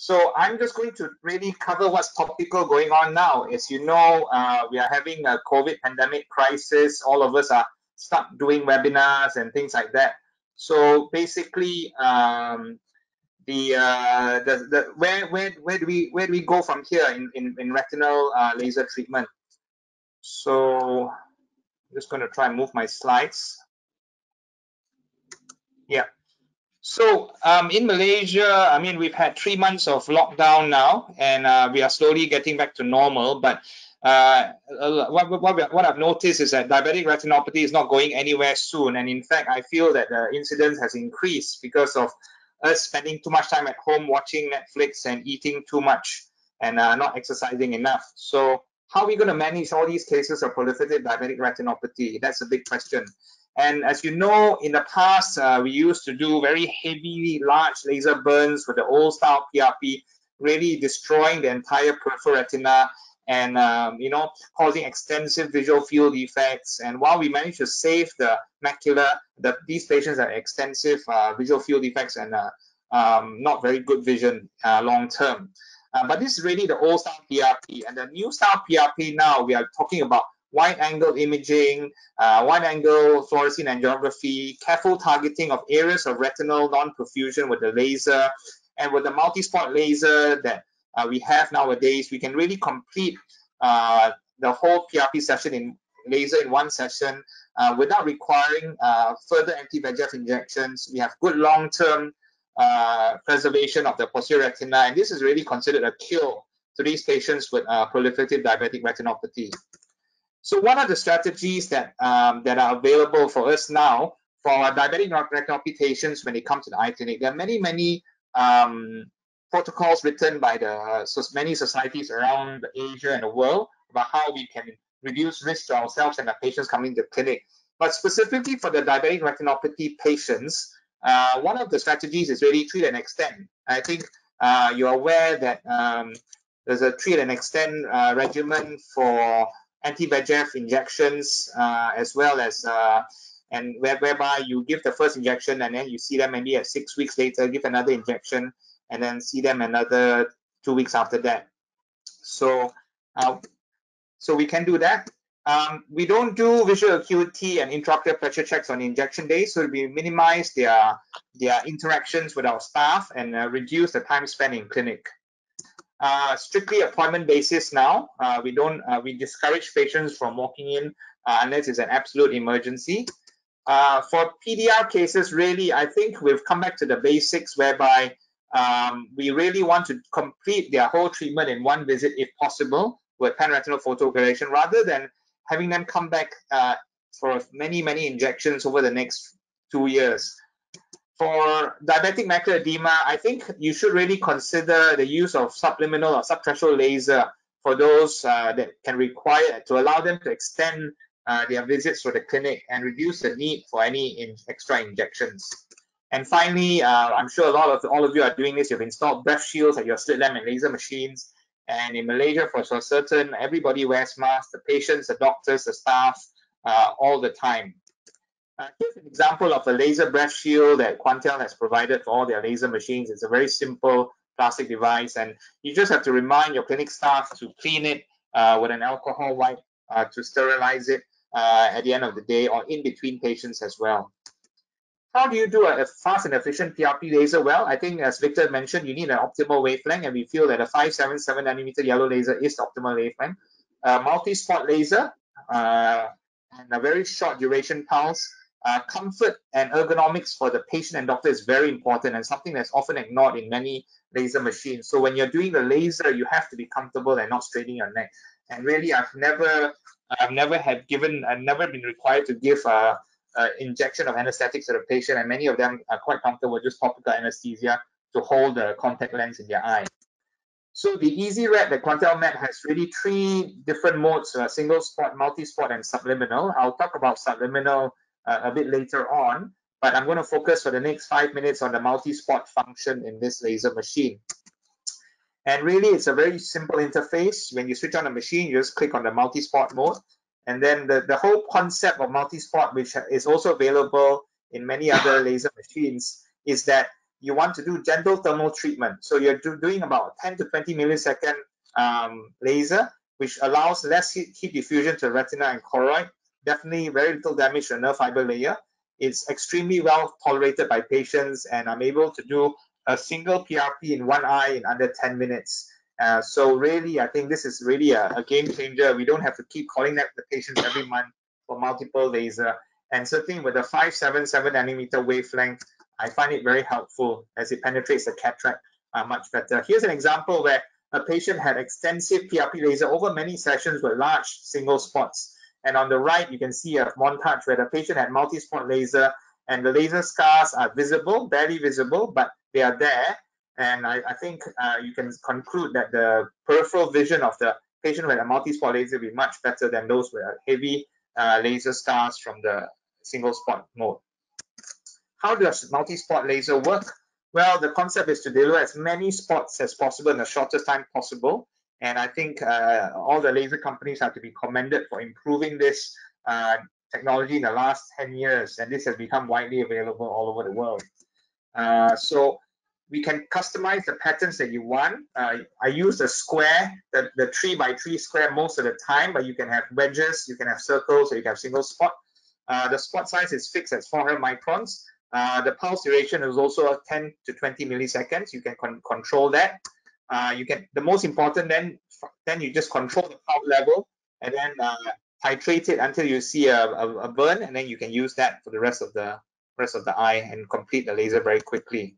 So I'm just going to really cover what's topical going on now. As you know, uh, we are having a COVID pandemic crisis. All of us are stuck doing webinars and things like that. So basically, um, the, uh, the, the where where where do we where do we go from here in in, in retinal uh, laser treatment? So I'm just going to try and move my slides. Yeah. So um, in Malaysia, I mean, we've had three months of lockdown now, and uh, we are slowly getting back to normal. But uh, what, what, what, I've noticed is that diabetic retinopathy is not going anywhere soon. And in fact, I feel that the incidence has increased because of us spending too much time at home watching Netflix and eating too much and uh, not exercising enough. So how are we going to manage all these cases of proliferative diabetic retinopathy? That's a big question. And as you know, in the past, uh, we used to do very heavy, large laser burns with the old style PRP, really destroying the entire peripheral retina and um, you know causing extensive visual field defects. And while we managed to save the macula, the, these patients have extensive uh, visual field defects and uh, um, not very good vision uh, long term. Uh, but this is really the old style PRP. And the new style PRP now, we are talking about wide angle imaging, uh, wide angle fluorescein angiography, careful targeting of areas of retinal non-perfusion with the laser, and with the multi-spot laser that uh, we have nowadays, we can really complete uh, the whole PRP session in laser in one session uh, without requiring uh, further anti-VEGF injections. We have good long-term uh, preservation of the posterior retina, and this is really considered a cure to these patients with proliferative diabetic retinopathy. So what are the strategies that um, that are available for us now for diabetic retinopathy patients when they come to the eye clinic? There are many, many um, protocols written by the so many societies around Asia and the world about how we can reduce risk to ourselves and our patients coming to the clinic. But specifically for the diabetic retinopathy patients, uh, one of the strategies is really treat and extend. I think uh, you're aware that um, there's a treat and extend uh, regimen for anti-VEGF injections uh, as well as uh, and where, whereby you give the first injection and then you see them maybe at six weeks later, give another injection and then see them another two weeks after that. So, uh, so we can do that. Um, we don't do visual acuity and intraocular pressure checks on injection days, so we minimize their their interactions with our staff and uh, reduce the time spent in clinic. Uh, strictly appointment basis now. Uh, we don't uh, we discourage patients from walking in uh, unless it's an absolute emergency. Uh, for PDR cases, really, I think we've come back to the basics whereby um, we really want to complete their whole treatment in one visit if possible with panretinal photocoagulation rather than having them come back for many, many injections over the next two years. For diabetic macular edema, I think you should really consider the use of subliminal or subthreshold laser for those uh, that can require to allow them to extend uh, their visits to the clinic and reduce the need for any in extra injections. And finally, uh, I'm sure a lot of all of you are doing this. You've installed breath shields at your slit lamp and laser machines. And in Malaysia, for certain, everybody wears masks, the patients, the doctors, the staff, uh, all the time. Uh, here's an example of a laser breath shield that Quantel has provided for all their laser machines. It's a very simple plastic device, and you just have to remind your clinic staff to clean it uh, with an alcohol wipe uh, to sterilize it uh, at the end of the day or in between patients as well. How do you do a, fast and efficient PRP laser? Well, I think as Victor mentioned, you need an optimal wavelength, and we feel that a 577 nanometer yellow laser is the optimal wavelength. A multi-spot laser uh, and a very short duration pulse. Uh, comfort and ergonomics for the patient and doctor is very important and something that's often ignored in many laser machines. So when you're doing the laser, you have to be comfortable and not straining your neck. And really, I've never, I've never had given, I've never been required to give a, uh, injection of anesthetics to the patient, and many of them are quite comfortable with just topical anesthesia to hold the contact lens in their eye. So the Easyret, the Quantel Med has really three different modes, uh, single spot, multi-spot, and subliminal. I'll talk about subliminal uh, a bit later on, but I'm going to focus for the next five minutes on the multi-spot function in this laser machine. And really, it's a very simple interface. When you switch on the machine, you just click on the multi-spot mode. And then the, the whole concept of multi-spot, which is also available in many other laser machines, is that you want to do gentle thermal treatment. So you're do, doing about 10 to 20 millisecond um, laser, which allows less heat, heat diffusion to retina and choroid. Definitely very little damage to the nerve fiber layer. It's extremely well tolerated by patients, and I'm able to do a single PRP in one eye in under 10 minutes. Uh, so really, I think this is really a, a, game changer. We don't have to keep calling that the patients every month for multiple laser. And certainly with the 577 nanometer wavelength, I find it very helpful as it penetrates the cataract uh, much better. Here's an example where a patient had extensive PRP laser over many sessions with large single spots. And on the right, you can see a montage where the patient had multi-spot laser and the laser scars are visible, barely visible, but they are there. And I, I think uh, you can conclude that the peripheral vision of the patient with a multi-spot laser will be much better than those with heavy uh, laser scars from the single spot mode. How does multi-spot laser work? Well, the concept is to deliver as many spots as possible in the shortest time possible. And I think uh, all the laser companies have to be commended for improving this uh, technology in the last 10 years. And this has become widely available all over the world. Uh, so we can customize the patterns that you want. Uh, I use the square, the, the three by three square most of the time, but you can have wedges, you can have circles, or you can have single spot. Uh, the spot size is fixed at 400 microns. Uh, the pulse duration is also 10 to 20 milliseconds. You can con control that. Uh, you can. The most important then, then you just control the power level and then uh, titrate it until you see a, a, a, burn, and then you can use that for the rest of the rest of the eye and complete the laser very quickly.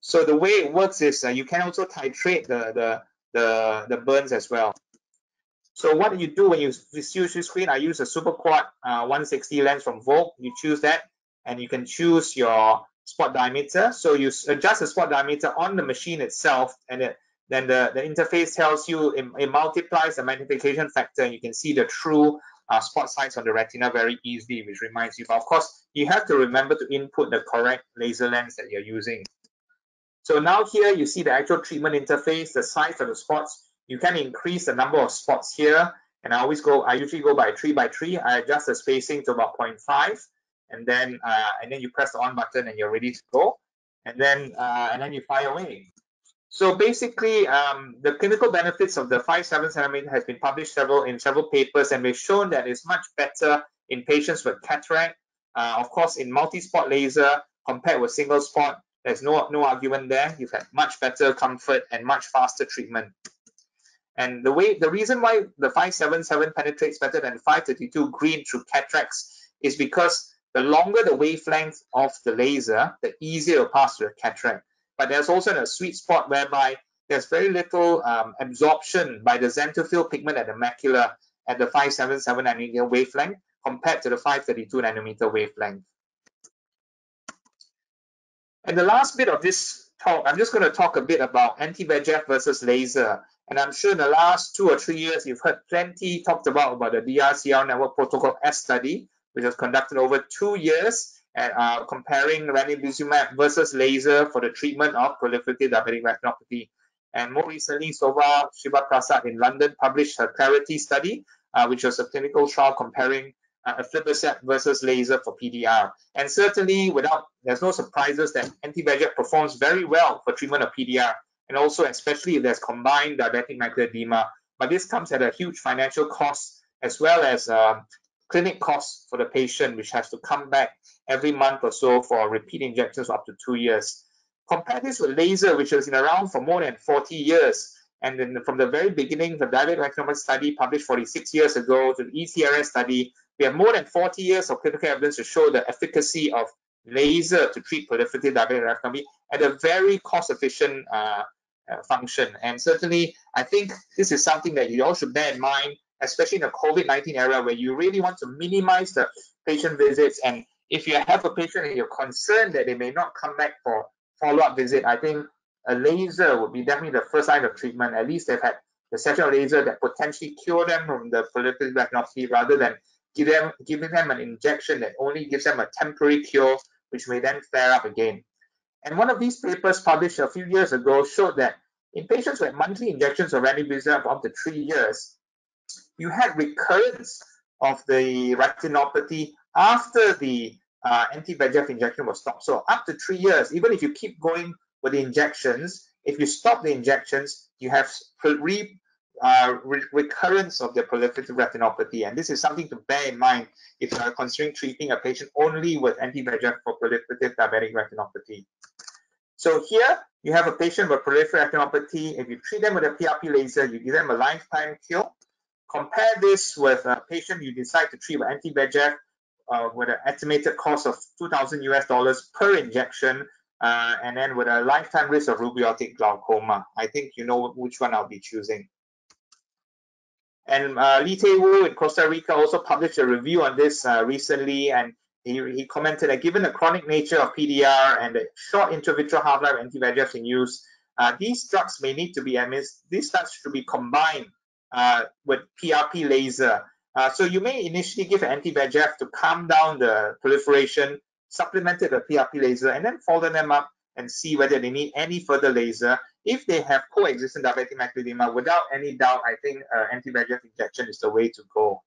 So the way it works is uh, you can also titrate the, the the the burns as well. So what you do when you use your screen, I use a super quad uh, 160 lens from Volk. You choose that and you can choose your spot diameter. So you adjust the spot diameter on the machine itself, and it, then the, the interface tells you it, it, multiplies the magnification factor, and you can see the true uh, spot size on the retina very easily, which reminds you. But of course, you have to remember to input the correct laser lens that you're using. So now here you see the actual treatment interface, the size of the spots. You can increase the number of spots here, and I always go. I usually go by three by three. I adjust the spacing to about 0.5 and then uh, and then you press the on button and you're ready to go. And then uh, and then you fire away. So basically um, the clinical benefits of the 5-7 centimeter has been published several in several papers and we've shown that it's much better in patients with cataract uh, of course in multi-spot laser compared with single spot. There's no no argument there. You've had much better comfort and much faster treatment. And the way the reason why the 577 penetrates better than 532 green through cataracts is because the longer the wavelength of the laser, the easier it will pass through the cataract. But there's also a sweet spot whereby there's very little um, absorption by the xanthophyll pigment at the macula at the 577 nanometer wavelength compared to the 532 nanometer wavelength. And the last bit of this talk, I'm just going to talk a bit about anti-VEGF versus laser. And I'm sure in the last two or three years, you've heard plenty talked about about the DRCR network protocol S study, which was conducted over two years and uh, comparing ranibizumab versus laser for the treatment of proliferative diabetic retinopathy. And more recently, Sobha Sivaprasad in London published a Clarity study, uh, which was a clinical trial comparing uh, aflibercept versus laser for PDR. And certainly, without there's no surprises that anti-VEGF performs very well for treatment of PDR, and also especially if there's combined diabetic macular edema. But this comes at a huge financial cost as well as um, clinic costs for the patient, which has to come back every month or so for repeat injections for up to two years. Compare this with laser, which has been around for more than 40 years. And then from the very beginning, the diabetic retinopathy study published 46 years ago to the ETDRS study, we have more than 40 years of clinical evidence to show the efficacy of laser to treat proliferative diabetic retinopathy at a very cost-efficient uh, uh, function. And certainly, I think this is something that you all should bear in mind especially in the COVID-19 era where you really want to minimize the patient visits. And if you have a patient and you're concerned that they may not come back for follow-up visit, I think a laser would be definitely the first line of treatment. At least they've had the session of laser that potentially cure them from the proliferative retinopathy rather than give them, giving them an injection that only gives them a temporary cure, which may then flare up again. And one of these papers published a few years ago showed that in patients with monthly injections of ranibizumab for up to three years, you had recurrence of the retinopathy after the uh, anti-VEGF injection was stopped. So up to three years, even if you keep going with the injections, if you stop the injections, you have re, uh, re recurrence of the proliferative retinopathy. And this is something to bear in mind if you are considering treating a patient only with anti-VEGF for proliferative diabetic retinopathy. So here you have a patient with proliferative retinopathy. If you treat them with a PRP laser, you give them a lifetime cure. Compare this with a patient you decide to treat with anti-VEGF uh, with an estimated cost of 2,000 US dollars per injection, uh, and then with a lifetime risk of uveitic glaucoma. I think you know which one I'll be choosing. And uh, Lihteh Wu in Costa Rica also published a review on this uh, recently, and he, he, commented that given the chronic nature of PDR and the short intravitreal half-life anti-VEGFs in use, uh, these drugs may need to be, these drugs should be combined with PRP laser. Uh, so you may initially give anti-VEGF to calm down the proliferation, supplemented with PRP laser, and then follow them up and see whether they need any further laser. If they have coexistent diabetic macular edema, without any doubt, I think uh, anti-VEGF injection is the way to go.